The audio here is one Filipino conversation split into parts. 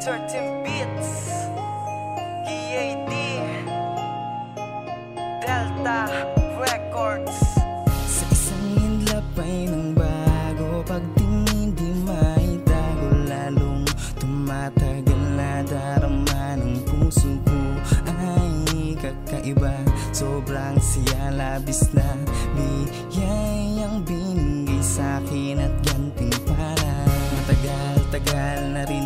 13 Beats EAD Delta Records. Sa isang inlap ay nang bago Pagtingin di maitago Lalong tumatagal na darama ng puso ko. Ay kakaiba Sobrang siya labis na Biyayang binigay sa'kin at ganting para Matagal-tagal na rin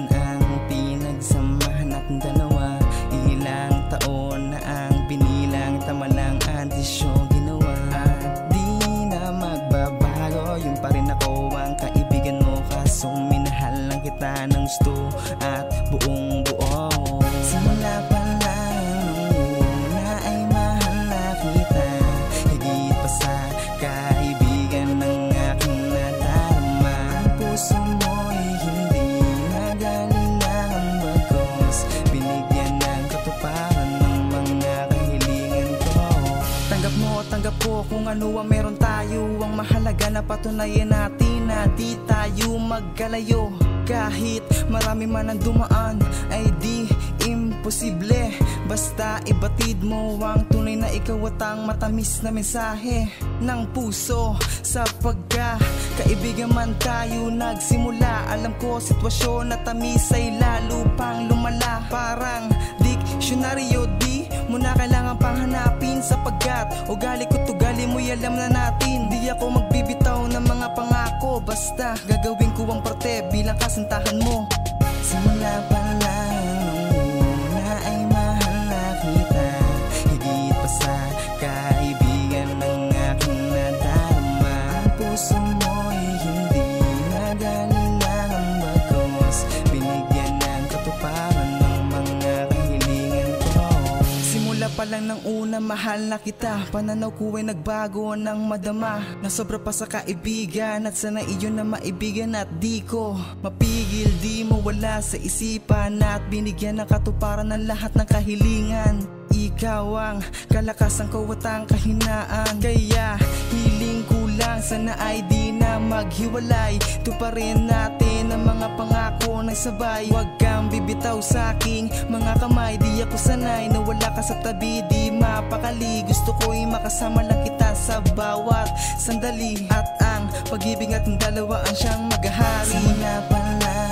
ng gusto At buong buo Tanggap ko kung ano ang meron tayo. Ang mahalaga na patunayan natin na di tayo magkalayo. Kahit marami man ang dumaan ay di imposible. Basta ibatid mo ang tunay na ikaw at ang matamis na mensahe Ng puso. Sa pagka Kaibigan man tayo nagsimula. Alam ko sitwasyon na tamis ay lalo pang lumala. Parang diksyonaryo di mo na kailangan pang hanapin Sapagkat ugali ko tugali mo'y alam na natin. Di ako magbibitaw ng mga pangako. Basta gagawin ko ang parte bilang kasintahan mo. Simula pa lang pa lang ng una mahal na kita. Pananaw ko ay nagbago ng madama. Nasobra pa sa kaibigan At sana iyon na maibigan at di ko Mapigil. Di mawala sa isipan At binigyan ng katuparan ng lahat ng kahilingan. Ikaw ang kalakasan ko at ang kahinaan. Kaya sana ay di na maghiwalay. Tuparin natin ang mga pangako na sabay. Huwag kang bibitaw sa aking mga kamay. Di ako sanay na wala ka sa tabi. Di mapakali. Gusto ko'y makasama lang kita sa bawat sandali. At ang pag-ibig ating dalawa ang siyang maghahari. Simula pa lang